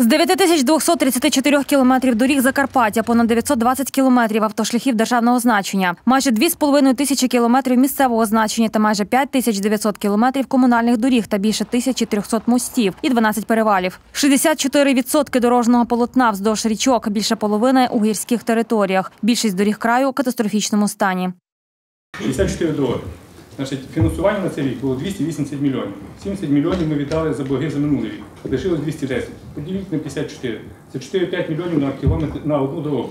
З 9234 кілометрів доріг Закарпаття, понад 920 кілометрів автошляхів державного значення, майже 2,5 тисячі кілометрів місцевого значення та майже 5900 кілометрів комунальних доріг та більше 1300 мостів і 12 перевалів. 64% дорожнього полотна вздовж річок, більше половини у гірських територіях. Більшість доріг краю у катастрофічному стані. 54 дороги. Значить, фінансування на цей рік було 280 мільйонів. 70 мільйонів ми віддали за борги за минулий рік. Лишилось 210. Поділіть на 54. Це 4-5 мільйонів на кілометр на одну дорогу.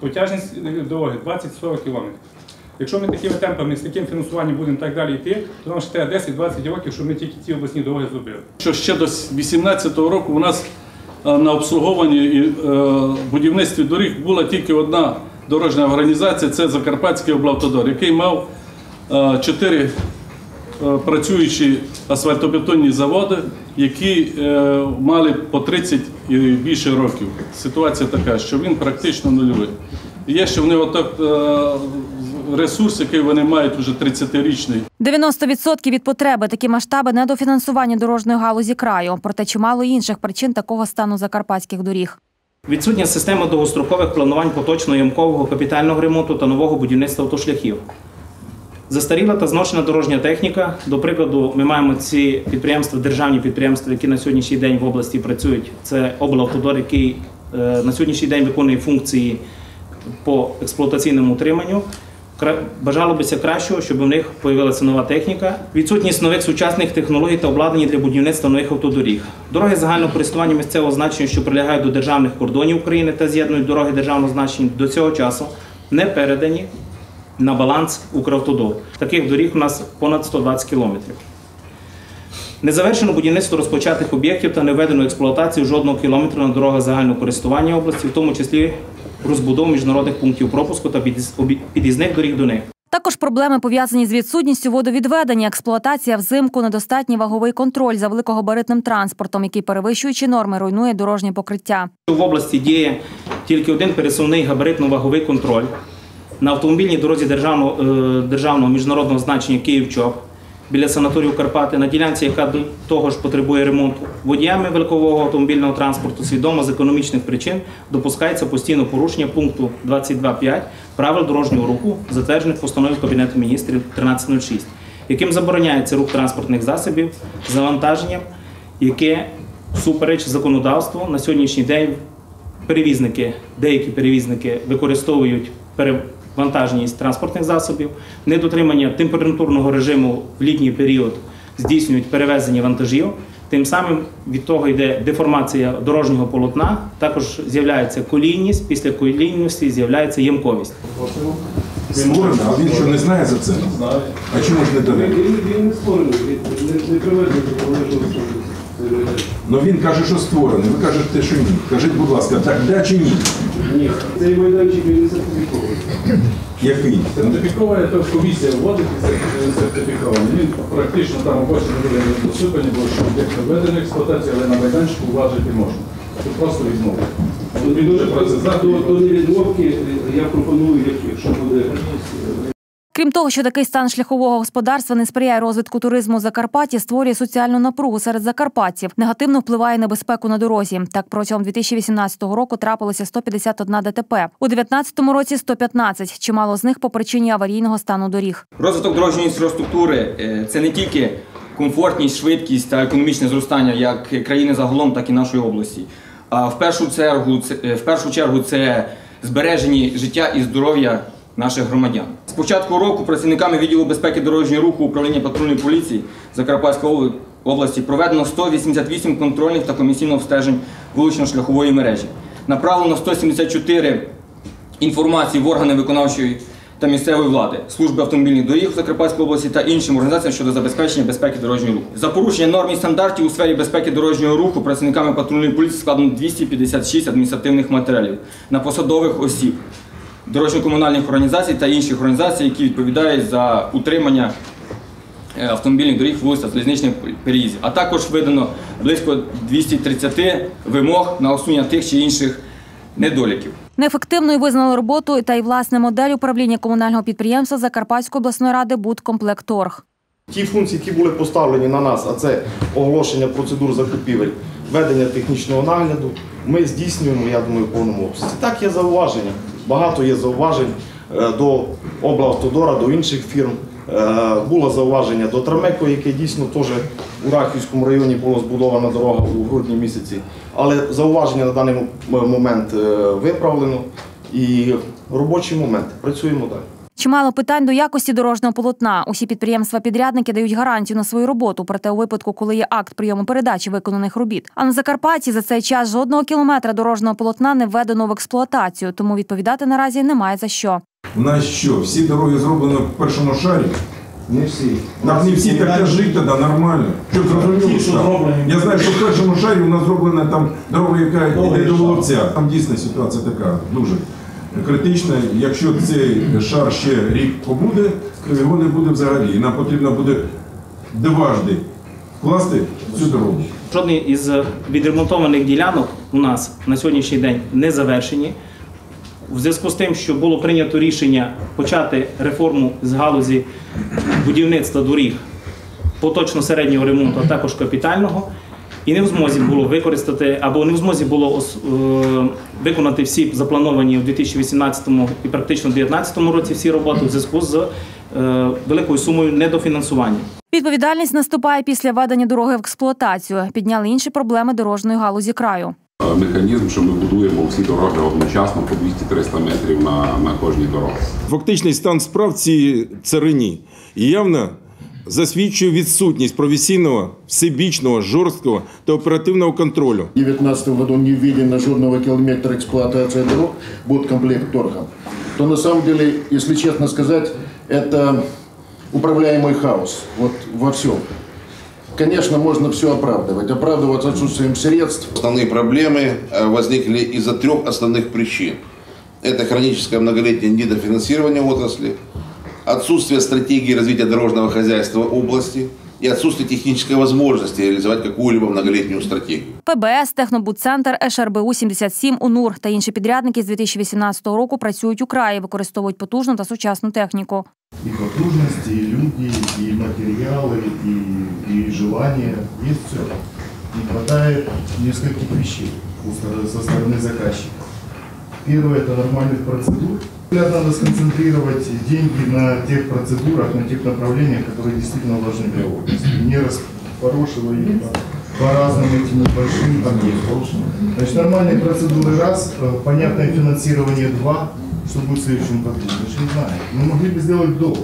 Протяжність е, дороги 20-40 кілометрів. Якщо ми такими темпами з таким фінансуванням будемо так далі йти, то нам ще треба 10-20 років, щоб ми тільки ці обласні дороги зробили. що ще до 2018 року у нас е, на обслуговуванні і е, будівництві доріг була тільки одна дорожня організація це Закарпатський облавтодор, який мав чотири е, працюючі асфальтобетонні заводи, які е, мали по 30 і більше років. Ситуація така, що він практично нульовий. І Є ще в нього так, е, ресурс, який вони мають вже 30-річний. 90% від потреби такі масштаби недофінансування дорожньої галузі краю. Проте чимало інших причин такого стану закарпатських доріг. Відсутня система довгострокових планувань поточного ямкового капітального ремонту та нового будівництва автошляхів. Застаріла та зношена дорожня техніка. До прикладу, ми маємо ці підприємства, державні підприємства, які на сьогоднішній день в області працюють. Це облавтодор, який е, на сьогоднішній день виконує функції по експлуатаційному утриманню. Бажало бися кращого, щоб у них з'явилася нова техніка, відсутність нових сучасних технологій та обладнання для будівництва нових автодоріг. Дороги загального користування місцевого значення, що прилягають до державних кордонів України та з'єднують дороги державного значення, до цього часу не передані на баланс Укравтодор. Таких доріг у нас понад 120 кілометрів. Не завершено будівництво розпочатих об'єктів та не введено експлуатацію жодного кілометра на дорогах загального користування області, в тому числі розбудову міжнародних пунктів пропуску та під'їз- під'їзних доріг до них. Також проблеми пов'язані з відсутністю водовідведення, експлуатація взимку, недостатній ваговий контроль за великогабаритним транспортом, який перевищуючи норми руйнує дорожнє покриття. В області діє тільки один пересувний габаритно-ваговий контроль на автомобільній дорозі державного, е, державного міжнародного значення Київ-Чоп біля санаторію Карпати, на ділянці, яка до того ж потребує ремонту. Водіями великового автомобільного транспорту свідомо з економічних причин допускається постійне порушення пункту 22.5 правил дорожнього руху, затверджених постановою Кабінету міністрів 1306, яким забороняється рух транспортних засобів з завантаженням, яке супереч законодавству на сьогоднішній день перевізники, деякі перевізники використовують перевантаженість транспортних засобів, недотримання температурного режиму в літній період здійснюють перевезення вантажів. Тим самим від того йде деформація дорожнього полотна, також з'являється колійність, після колійності з'являється ємковість. Створено, а він що не знає за це? Знаю. А чому ж не дали? Він, не створений, не, не приведений до належного стану. Ну він каже, що створений. Ви кажете, що ні. Кажіть, будь ласка, так де чи ні? Ні, цей майданчик він не сертифікований. Який? Сертифікована то комісія вводить і сер- сертифікований. Він практично там обочини буде недоступні, бо що об'єкт введений в експлуатацію, але на майданчику влажити можна. Тут просто відмовити. Він дуже До, до невідмовки я пропоную, як- якщо буде Крім того, що такий стан шляхового господарства не сприяє розвитку туризму у Закарпатті, створює соціальну напругу серед закарпатців, негативно впливає на безпеку на дорозі. Так, протягом 2018 року трапилося 151 ДТП. У 2019 році 115, чимало з них по причині аварійного стану доріг. Розвиток дорожньої інфраструктури е, це не тільки комфортність, швидкість та економічне зростання як країни загалом, так і нашої області. А в першу чергу це е, в першу чергу це збережені життя і здоров'я наших громадян. З початку року працівниками відділу безпеки дорожнього руху управління патрульної поліції Закарпатської області проведено 188 контрольних та комісійних обстежень вулично-шляхової мережі. Направлено 174 інформації в органи виконавчої та місцевої влади, служби автомобільних доріг в Закарпатській області та іншим організаціям щодо забезпечення безпеки дорожнього руху. За порушення норм і стандартів у сфері безпеки дорожнього руху працівниками патрульної поліції складено 256 адміністративних матеріалів на посадових осіб, дорожньо-комунальних організацій та інших організацій, які відповідають за утримання е, автомобільних доріг, вулиць та залізничних переїздів. А також видано близько 230 вимог на усунення тих чи інших недоліків. Неефективною визнали роботу та й власне модель управління комунального підприємства Закарпатської обласної ради «Будкомплекторг». Ті функції, які були поставлені на нас, а це оголошення процедур закупівель, ведення технічного нагляду, ми здійснюємо, я думаю, в повному обсязі. Так є зауваження. Багато є зауважень е, до облавтодора, до інших фірм. Е, Було зауваження до Трамеко, яке дійсно теж у Рахівському районі було збудована дорога у грудні місяці. Але зауваження на даний момент е, виправлено і робочий момент. Працюємо далі. Чимало питань до якості дорожнього полотна. Усі підприємства-підрядники дають гарантію на свою роботу. Проте у випадку, коли є акт прийому передачі виконаних робіт. А на Закарпатті за цей час жодного кілометра дорожнього полотна не введено в експлуатацію, тому відповідати наразі немає за що. У нас що, всі дороги зроблені в першому шарі? Не всі. Так не всі так кажіть тоді, нормально. Зрозуміло що зроблені. Я знаю, що в першому шарі у нас зроблена там дорога, яка йде до. Воловця. Там дійсно ситуація така дуже критична. Якщо цей шар ще рік побуде, то його не буде взагалі. І нам потрібно буде дважди вкласти цю дорогу. Жодний із відремонтованих ділянок у нас на сьогоднішній день не завершені. В зв'язку з тим, що було прийнято рішення почати реформу з галузі будівництва доріг поточно середнього ремонту, а також капітального, і не в змозі було використати або не в змозі було е, виконати всі заплановані у 2018 і практично 2019 році всі роботи в зв'язку з е, великою сумою недофінансування. Відповідальність наступає після введення дороги в експлуатацію. Підняли інші проблеми дорожньої галузі краю. механізм, що ми будуємо всі дороги одночасно по 200-300 метрів на, на кожній дорозі. Фактичний стан справ цій царині явно засвідчує відсутність професійного, всебічного, жорсткого та оперативного контролю. В 2019 году не введено жодного километра эксплуатации дорог, будет комплект торгом. То на самом деле, если честно сказать, это управляемый хаос вот во всем. Конечно, можно все оправдывать. Оправдывать отсутствием средств, Основные проблемы э, возникли из-за трех основных причин. Это хроническое многолетнее недофинансирование отрасли, отсутствие стратегии развития дорожного хозяйства области и отсутствие технической возможности реализовать какую-либо многолетнюю стратегию. ПБС, Технобудцентр, ШРБУ 77 УНУР та інші підрядники з 2018 року працюють у краї, використовують потужну та сучасну техніку. и потужности, и люди, и материалы, и, и желание. Есть все. Не хватает нескольких вещей у стор- со стороны заказчика. Первое – это нормальных процедур. Надо сконцентрировать деньги на тех процедурах, на тех направлениях, которые действительно важны для области. Не распорошивая их по, разным этим небольшим объектам. Значит, нормальные процедуры раз, э, понятное финансирование два, что будет в следующем году, мы не знаем. Мы могли бы сделать долг.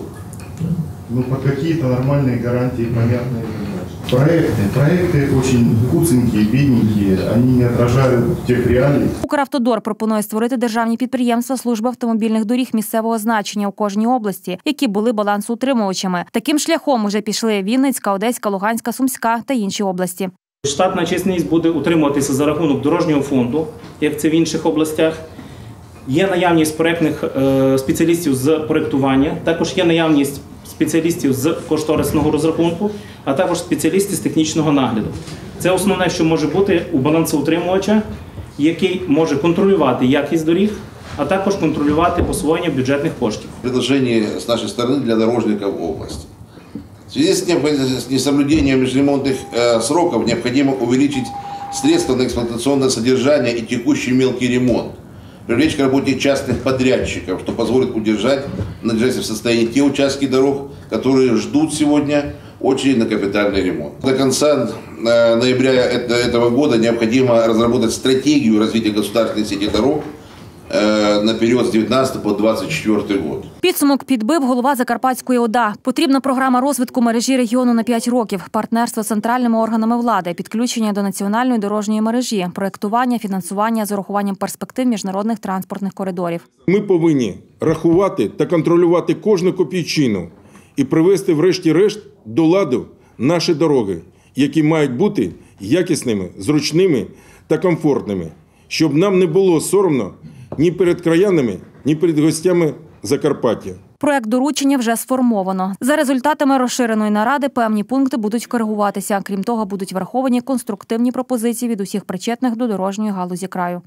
Ну, под какие-то нормальные гарантии, понятные. Проекты. Проекты очень куценькие, бедненькие, они не отражают тех реалий, Укравтодор пропонує створити державні підприємства служби автомобільних доріг місцевого значення у кожній області, які були балансоутримувачами. Таким шляхом уже пішли Вінницька, Одеська, Луганська, Сумська та інші області. Штатна численність буде утримуватися за рахунок дорожнього фонду, як це в інших областях. Є наявність проектних е, спеціалістів з проектування, також є наявність спеціалістів з кошторисного розрахунку, а також спеціалістів з технічного нагляду. Це основне, що може бути у балансоутримувача, який може контролювати якість доріг, а також контролювати освоєння бюджетних коштів. Предложение с нашей стороны для дорожников области. В связи с, необходи- с несоблюдением межремонтных э, сроков необходимо увеличить средства на эксплуатационное содержание и текущий мелкий ремонт. Привлечь к работе частных подрядчиков, что позволит удержать в надлежащем состоянии те участки дорог, которые ждут сегодня очередь на капитальный ремонт. До конца э, ноября это- этого года необходимо разработать стратегию развития государственной сети дорог э, на период с 19 по 24 год. Підсумок підбив голова Закарпатської ОДА. Потрібна програма розвитку мережі регіону на 5 років, партнерство з центральними органами влади, підключення до національної дорожньої мережі, проєктування, фінансування з урахуванням перспектив міжнародних транспортних коридорів. Ми повинні рахувати та контролювати кожну копійчину і привести, врешті-решт, до ладу наші дороги, які мають бути якісними, зручними та комфортними, щоб нам не було соромно ні перед краянами, ні перед гостями Закарпаття. Проект доручення вже сформовано. За результатами розширеної наради певні пункти будуть коригуватися. Крім того, будуть враховані конструктивні пропозиції від усіх причетних до дорожньої галузі краю.